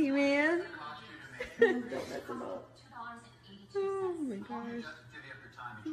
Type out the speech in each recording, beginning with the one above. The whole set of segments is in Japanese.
Pepsi, man. oh my gosh. He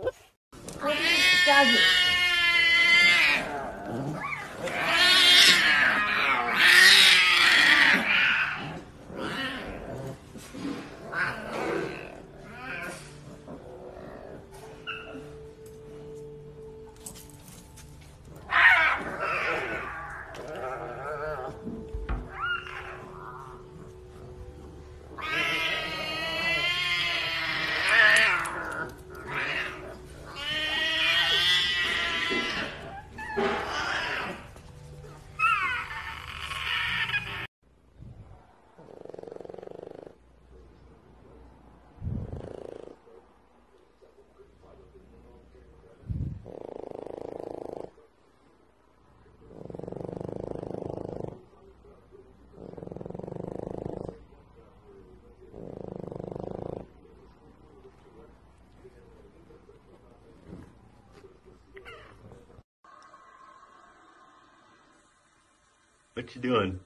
我就是家 What you doing?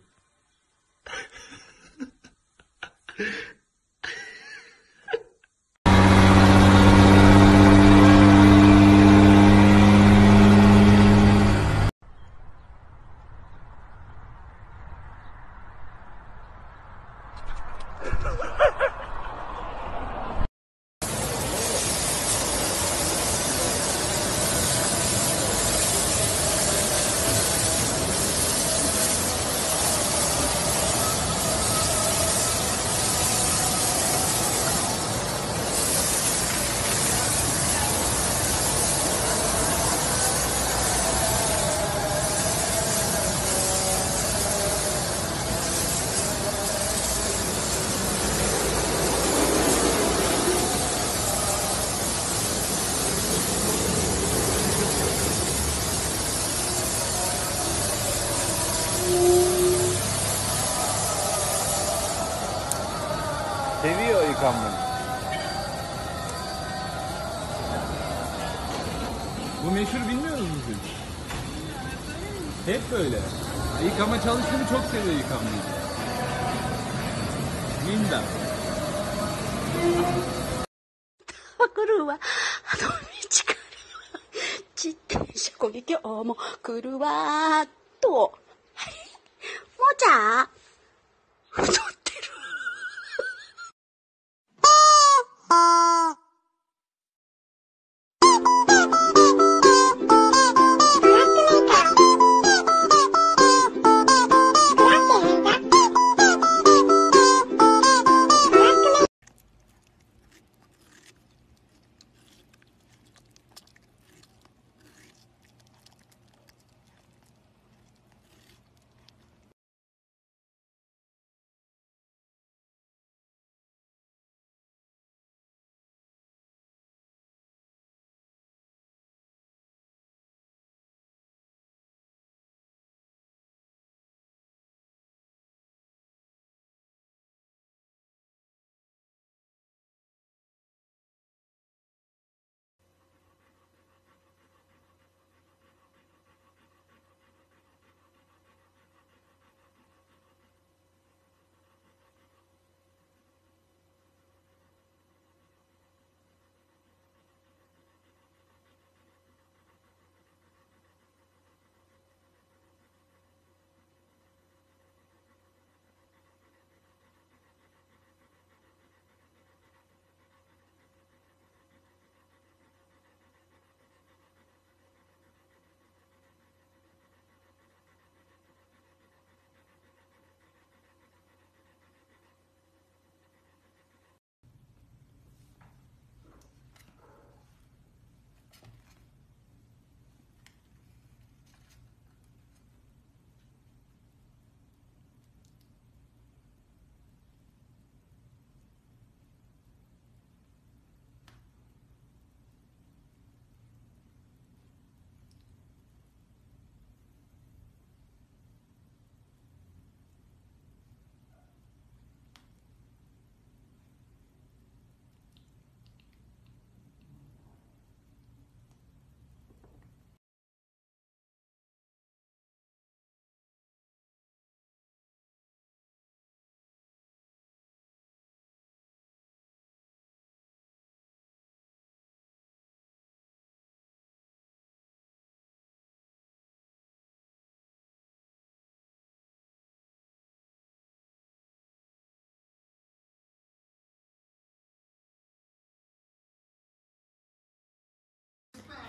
Hep böyle. Yıkama çalıştığımı çok seviyor yıkamayı. Minda. 来るわ。あの道から自転車こぎ今日も来るわと。はい。もーちゃん太ってる。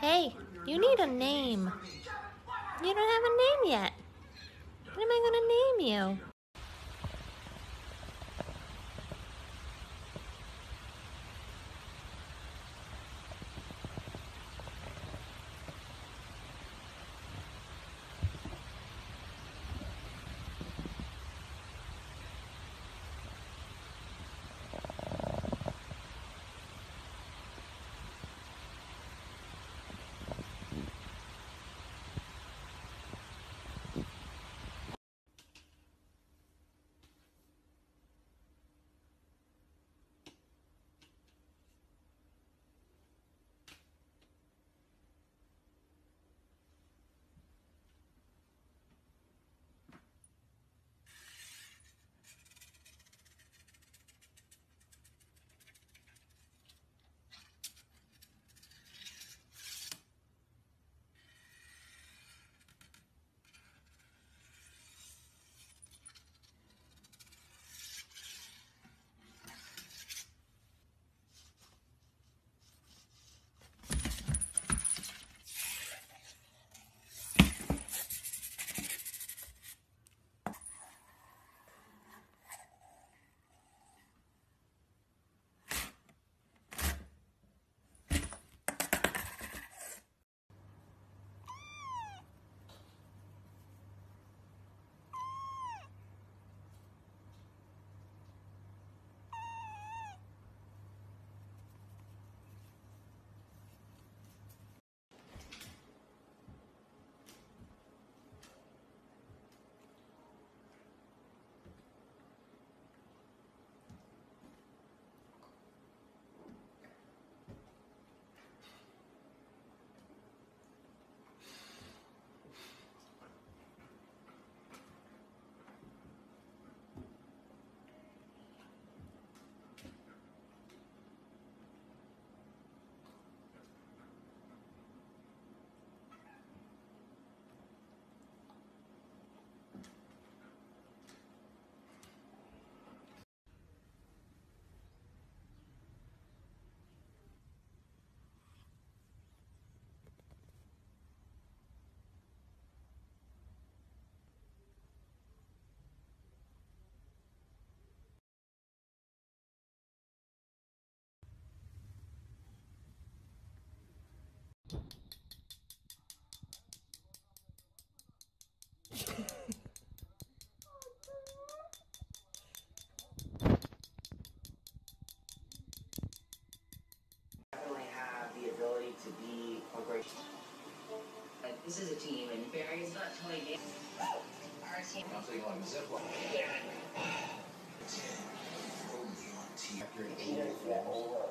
Hey, you need a name. You don't have a name yet. What am I going to name you? something like Ziploc. Accurate